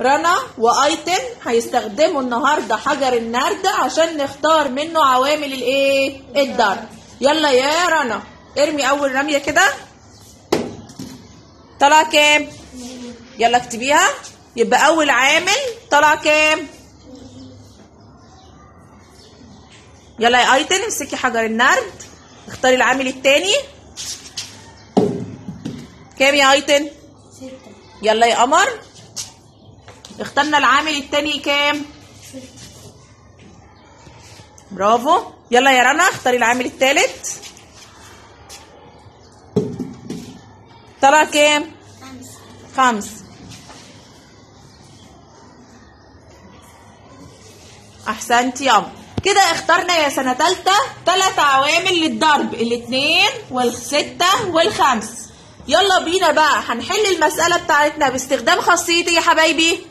رنا وأيتن هيستخدموا النهارده حجر النرد عشان نختار منه عوامل الإيه؟ الضرب يلا يا رنا. ارمي أول رمية كده. طلع كام؟ يلا اكتبيها. يبقى أول عامل طلع كام؟ يلا يا أيتن امسكي حجر النرد. اختاري العامل التاني. كام يا أيتن؟ يلا يا قمر. اخترنا العامل التاني كام؟ برافو. يلا يا رنا اختاري العامل التالت. طلع كام؟ خمس. أحسنتي يا قمر كده اخترنا يا سنة تالتة تلات عوامل للضرب الاتنين والستة والخمس. يلا بينا بقى هنحل المسألة بتاعتنا باستخدام خاصية إيه يا حبايبي.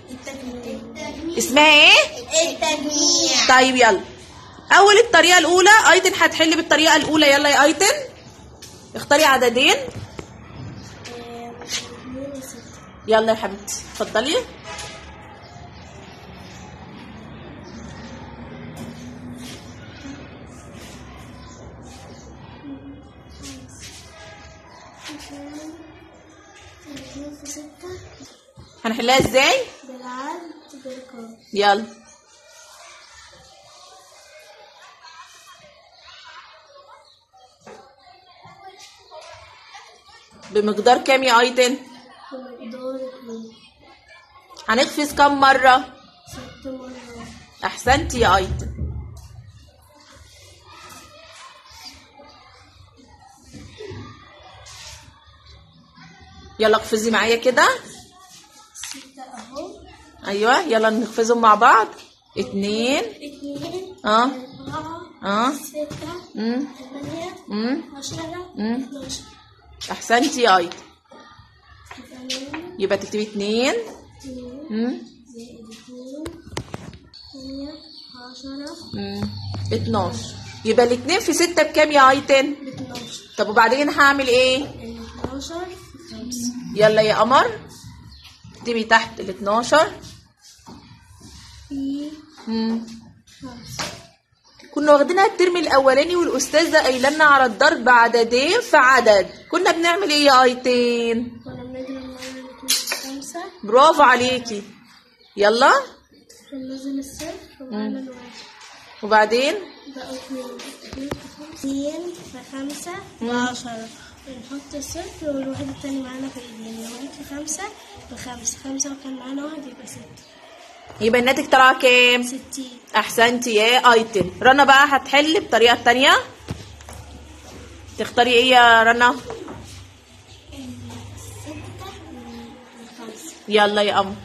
اسمها إيه؟ التجميع. طيب يلا. أول الطريقة الأولى أيتن هتحل بالطريقة الأولى. يلا يا أيتن. اختاري عددين. يلا يا حبيبتي. اتفضلي. ستة هنحلها إزاي؟ يلا. بمقدار كام يا ايتن؟ اتنين. هنقفز كام مرة؟ ست مرات. احسنتي يا ايتن. يلا اقفزي معايا كده. أيوه يلا نقفزهم مع بعض. اتنين اتنين آه. أربعة آه. ستة امم امم. اتناشر. أحسنتي يا ثمانية يبقى تكتبي اتنين امم زائد 12 يبقى الاتنين في ستة بكام يا ايتن طب وبعدين هعمل إيه؟ اتناشر. يلا يا قمر. اكتبي تحت ال 12 في امم خمسة كنا واخدينها الترم الأولاني والأستاذة قايلة لنا على الضرب عددين في عدد. كنا بنعمل إيه يا أيتين؟ كنا بنضرب خمسة برافو عليكي. يلا. بننزل الصفر ونعمل واحد. وبعدين؟ بقوا اتنين. اتنين في خمسة. بعشرة بنحط الصفر والواحد التاني معانا في ايدينا واحد في خمسة بخمسة. خمسة وكان معانا واحد يبقى ستة. يبقى الناتج طلع كام؟ ستين. أحسنتي يا ايتن رنا بقى هتحل بالطريقة التانية تختاري إيه يا رنا؟ يلا يا قمر